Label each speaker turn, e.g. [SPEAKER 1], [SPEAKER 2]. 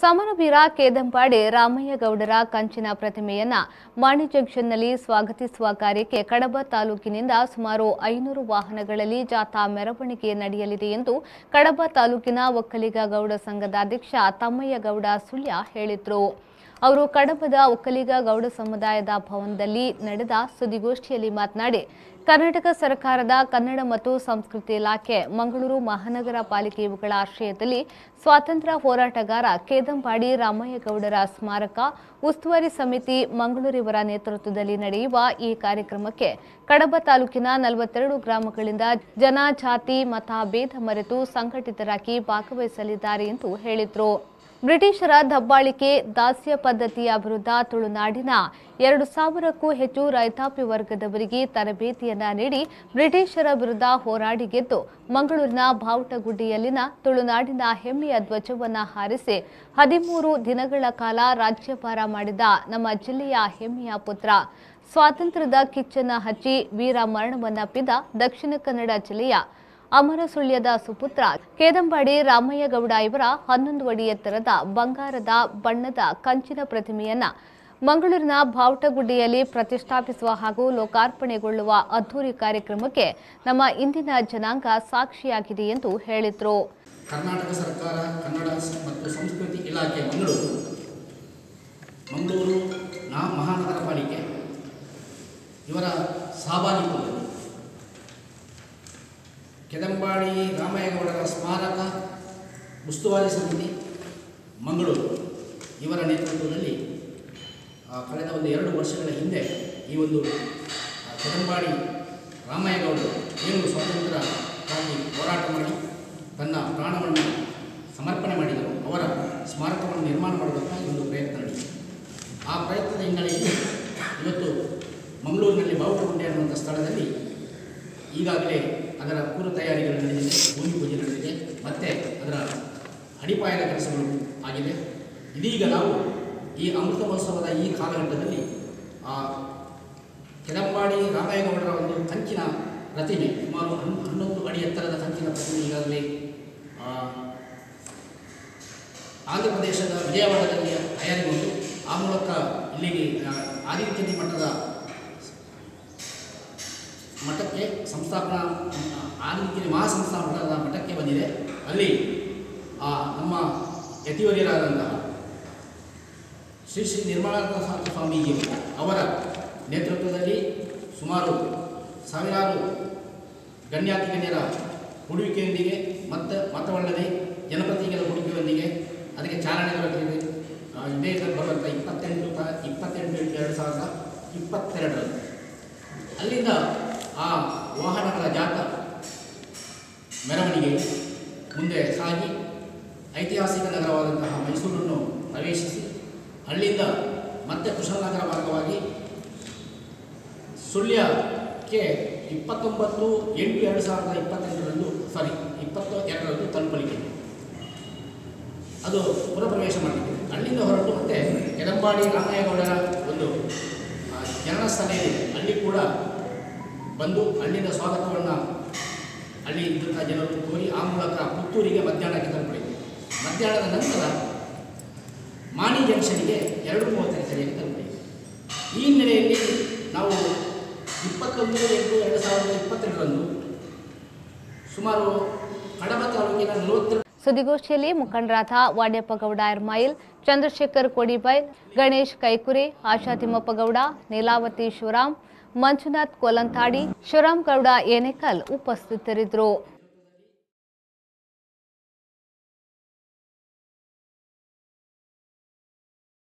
[SPEAKER 1] ಸಮರವೀರ ಕೇದಂಪಾಡಿ ರಾಮಯ್ಯಗೌಡರ ಕಂಚಿನ ಪ್ರತಿಮೆಯನ್ನ ಮಾಣಿ ಜಂಕ್ಷನ್ನಲ್ಲಿ ಸ್ವಾಗತಿಸುವ ಕಾರ್ಯಕ್ಕೆ ಕಡಬ ತಾಲೂಕಿನಿಂದ ಸುಮಾರು ಐನೂರು ವಾಹನಗಳಲ್ಲಿ ಜಾಥಾ ಮೆರವಣಿಗೆ ನಡೆಯಲಿದೆ ಎಂದು ಕಡಬ ತಾಲೂಕಿನ ಒಕ್ಕಲಿಗ ಗೌಡ ಸಂಘದ ಅಧ್ಯಕ್ಷ ತಮ್ಮಯ್ಯಗೌಡ ಸುಳ್ಯ ಹೇಳಿದರು. ಅವರು ಕಡಬದ ಒಕ್ಕಲಿಗ ಗೌಡ ಸಮುದಾಯದ ಭವನದಲ್ಲಿ ನಡೆದ ಸುದ್ದಿಗೋಷ್ಠಿಯಲ್ಲಿ ಮಾತನಾಡಿ, ಕರ್ನಾಟಕ ಸರ್ಕಾರದ ಕನ್ನಡ ಮತ್ತು ಸಂಸ್ಕೃತಿ ಇಲಾಖೆ ಮಂಗಳೂರು ಮಹಾನಗರ ಪಾಲಿಕೆ ಇವುಗಳ ಆಶ್ರಯದಲ್ಲಿ ಸ್ವಾತಂತ್ರ್ಯ ಹೋರಾಟಗಾರ ಕೇದಂಪಾಡಿ ರಾಮಯ್ಯಗೌಡರ ಸ್ಮಾರಕ, ಉಸ್ತುವಾರಿ ಸಮಿತಿ ಮಂಗಳೂರಿವರ ನೇತೃತ್ವದಲ್ಲಿ ನಡೆಯುವ ಈ ಕಾರ್ಯಕ್ರಮಕ್ಕೆ ಕಡಬ ತಾಲೂಕಿನ ನಲವತ್ತೆರಡು ಗ್ರಾಮಗಳಿಂದ ಜನ ಜಾತಿ ಮತ ಭೇದ ಮರೆತು ಸಂಘಟಿತರಾಗಿ ಭಾಗವಹಿಸಲಿದ್ದಾರೆ ಎಂದು ಹೇಳಿದರು. ಬ್ರಿಟಿಷರ ದಬ್ಬಾಳಿಕೆ ದಾಸ್ಯ ಪದ್ಧತಿಯ ವಿರುದ್ಧ ತುಳುನಾಡಿನ ಎರಡು ಸಾವಿರಕ್ಕೂ ಹೆಚ್ಚು ರೈತಾಪಿ ವರ್ಗದವರಿಗೆ ತರಬೇತಿಯನ್ನ ನೀಡಿ ಬ್ರಿಟಿಷರ ವಿರುದ್ಧ ಹೋರಾಡಿ ಗೆದ್ದು ಮಂಗಳೂರಿನ ಬಾವುಟಗುಡ್ಡಿಯಲ್ಲಿನ ತುಳುನಾಡಿನ ಹೆಮ್ಮೆಯ ಧ್ವಜವನ್ನ ಹಾರಿಸಿ ಹದಿಮೂರು ದಿನಗಳ ಕಾಲ ರಾಜ್ಯಭಾರ ಮಾಡಿದ ನಮ್ಮ ಜಿಲ್ಲೆಯ ಹೆಮ್ಮೆಯ ಪುತ್ರ. ಸ್ವಾತಂತ್ರ್ಯದ ಕಿಚ್ಚನ್ನ ಹಚ್ಚಿ ವೀರ ಮರಣವನ್ನಪ್ಪಿದ ದಕ್ಷಿಣ ಕನ್ನಡ ಜಿಲ್ಲೆಯ ಅಮರಸುಳ್ಯದ ಸುಪುತ್ರ ಕೇದಂಬಾಡಿ ರಾಮಯ್ಯಗೌಡ ಇವರ ಹನ್ನೊಂದು ಅಡಿ ಎತ್ತರದ ಬಂಗಾರದ ಬಣ್ಣದ ಕಂಚಿನ ಪ್ರತಿಮೆಯನ್ನ ಮಂಗಳೂರಿನ ಬಾವುಟಗುಡ್ಡಿಯಲ್ಲಿ ಪ್ರತಿಷ್ಠಾಪಿಸುವ ಹಾಗೂ ಲೋಕಾರ್ಪಣೆಗೊಳ್ಳುವ ಅದ್ದೂರಿ ಕಾರ್ಯಕ್ರಮಕ್ಕೆ ನಮ್ಮ ಇಂದಿನ ಜನಾಂಗ ಸಾಕ್ಷಿಯಾಗಿದೆ ಎಂದು ಹೇಳಿದರು.
[SPEAKER 2] ಕರ್ನಾಟಕ ಸರ್ಕಾರ, ಕನ್ನಡ ಮತ್ತು ಸಂಸ್ಕೃತಿ ಇಲಾಖೆ ಮಂಗಳೂರು. ಮಂಗಳೂರು ಮಹಾನಗರ ಪಾಲಿಕೆ ಇವರ ಸಹಭಾಗಿತ್ವದಲ್ಲಿ. ಕೆದಂಬಾಡಿ ರಾಮಯ್ಯಗೌಡರ ಸ್ಮಾರಕ, ಉಸ್ತುವಾರಿ ಸಮಿತಿ, ಮಂಗಳೂರು. ಇವರ ನೇತೃತ್ವದಲ್ಲಿ ಕಳೆದ ಒಂದು ಎರಡು ವರ್ಷಗಳ ಹಿಂದೆ ಈ ಒಂದು ಕೆದಂಬಾಡಿ ರಾಮಯ್ಯಗೌಡರು ಏನು ಸ್ವಾತಂತ್ರ್ಯಕ್ಕಾಗಿ ಹೋರಾಟ ಮಾಡಿ, ತನ್ನ ಪ್ರಾಣವನ್ನು ಸಮರ್ಪಣೆ ಮಾಡಿದರು, ಅವರ ಸ್ಮಾರಕವನ್ನು ನಿರ್ಮಾಣ ಮಾಡುವಂಥ ಒಂದು ಪ್ರಯತ್ನ ನಡೆಯಿತು ಆ ಪ್ರಯತ್ನದ ಹಿನ್ನೆಲೆಯಲ್ಲಿ ಇವತ್ತು ಮಂಗಳೂರಿನಲ್ಲಿ ಬಾವುಟಗುಂಡೆ ಅನ್ನುವಂಥ ಸ್ಥಳದಲ್ಲಿ ಈಗಾಗಲೇ ಅದರ ಪೂರ್ವ ತಯಾರಿಗಳು ನಡೆದಿದೆ, ಭೂಮಿ ಪೂಜೆ ನಡೆದಿದೆ, ಮತ್ತು ಅದರ ಅಡಿಪಾಯದ ಕೆಲಸಗಳು ಆಗಿದೆ. ಇದೀಗ ನಾವು ಈ ಅಮೃತ ಮಹೋತ್ಸವದ ಈ ಕಾಲಘಟ್ಟದಲ್ಲಿ ಕೆದಂಬಾಡಿ ರಾಮಯ್ಯಗೌಡರ ಒಂದು ಕಂಚಿನ ಪ್ರತಿಮೆ, ಸುಮಾರು ಹನ್, ಹನ್ನೊಂದು ಅಡಿ ಎತ್ತರದ ಕಂಚಿನ ಪ್ರತಿಮೆ ಈಗಾಗಲೇ ಆಂಧ್ರ ಪ್ರದೇಶದ ವಿಜಯವಾಡದಲ್ಲಿ ತಯಾರಿಗೊಂಡು, ಆ ಮೂಲಕ ಇಲ್ಲಿಗೆ ಆದಿತ್ಯ ಮಟ್ಟದ ಮಠಕ್ಕೆ ಸಂಸ್ಥಾಪನಾ ಆದಿತ್ಯನಿ ಮಹಾಸಂಸ್ಥಾಪನದ ಮಠಕ್ಕೆ ಬಂದಿದೆ. ಅಲ್ಲಿ ಆ, ನಮ್ಮ ಯತಿವರ್ಯರಾದಂತಹ ಶ್ರೀ ಶ್ರೀ ನಿರ್ಮಲಾನಂದ ಸ್ವಾಮೀಜಿ ಅವರ ನೇತೃತ್ವದಲ್ಲಿ ಸುಮಾರು ಸಾವಿರಾರು ಗಣ್ಯಾತಿ ಗಣ್ಯರ ಹುಡುವಿಕೆಯೊಂದಿಗೆ ಮತ್ತು ಮತವಲ್ಲದೆ ಜನಪ್ರತಿನಿಧಿಗಳ ಹುಡುಕಿಯೊಂದಿಗೆ ಅದಕ್ಕೆ ಚಾಲನೆ ದೊರಕಿದೆ ಇದೇ ಬರುವಂಥ ಇಪ್ಪತ್ತೆಂಟು ಇಪ್ಪತ್ತೆಂಟು ಎರಡು ಸಾವಿರದ ಇಪ್ಪತ್ತೆರಡರಲ್ಲಿ. ಅಲ್ಲಿಂದ ಆ ವಾಹನಗಳ ಜಾಥಾ ಮೆರವಣಿಗೆ ಮುಂದೆ ಸಾಗಿ ಐತಿಹಾಸಿಕ ನಗರವಾದಂತಹ ಮೈಸೂರನ್ನು ಪ್ರವೇಶಿಸಿ, ಅಲ್ಲಿಂದ ಮತ್ತೆ ಕುಶಲನಗರ ಮಾರ್ಗವಾಗಿ ಸುಳ್ಯಕ್ಕೆ ಇಪ್ಪತ್ತೊಂಬತ್ತು ಎಂಟು ಎರಡು ಸಾವಿರದ ಇಪ್ಪತ್ತೆಂಟರಂದು ಸಾರಿ ಇಪ್ಪತ್ತು ಎರಡರಂದು ತಲುಪಲಿದೆ ಅದು ಪುನಃಪ್ರವೇಶ ಮಾಡಿದೆ ಅಲ್ಲಿಂದ ಹೊರಟು ಮತ್ತೆ ಎಡಂಬಾಡಿ ರಾಮಯ್ಯಗೌಡರ ಒಂದು ಸ್ಥಳ ಏನಿದೆ ಅಲ್ಲಿ ಕೂಡ ಬಂದು ಹಳ್ಳಿನ ಸ್ವಾಗತವನ್ನು ಅಲ್ಲಿ ಇದ್ದಂಥ ಜನರು ಕೋರಿ ಆ ಮೂಲಕ ಪುತ್ತೂರಿಗೆ ಮಧ್ಯಾಹ್ನಕ್ಕೆ ತಲುಪಬೇಕು ಮಧ್ಯಾಹ್ನದ ನಂತರ ಮಾಣಿ ಜಂಕ್ಷನ್ಗೆ ಎರಡು ಮೂವತ್ತನೇ ಸರಿಯಾಗಿ ತಲುಪಬೇಕು ಈ ಹಿನ್ನೆಲೆಯಲ್ಲಿ ನಾವು ಇಪ್ಪತ್ತೊಂದು ಎಂಟು ಎರಡು ಸಾವಿರದ ಇಪ್ಪತ್ತೆರಡರಂದು ಸುಮಾರು ಕಡಬ ತಾಲೂಕಿನ ನಲವತ್ತೆರಡು
[SPEAKER 1] ಸುದ್ದಿಗೋಷ್ಠಿಯಲ್ಲಿ ಮುಖಂಡರಾದ ವಾಡ್ಯಪ್ಪ ಗೌಡ ಎರ್ಮಾಯಿಲ್ ಚಂದ್ರಶೇಖರ್ ಕೋಡಿಬೈಲ್ ಗಣೇಶ್ ಕೈಕುರಿ, ಆಶಾ ತಿಮ್ಮಪ್ಪಗೌಡ ನೀಲಾವತಿ ಶಿವರಾಮ್ ಮಂಜುನಾಥ್ ಕೊಲಂತಾಡಿ ಶಿವರಾಮ್ ಗೌಡ ಏನೇಕಲ್ ಉಪಸ್ಥಿತರಿದ್ದರು.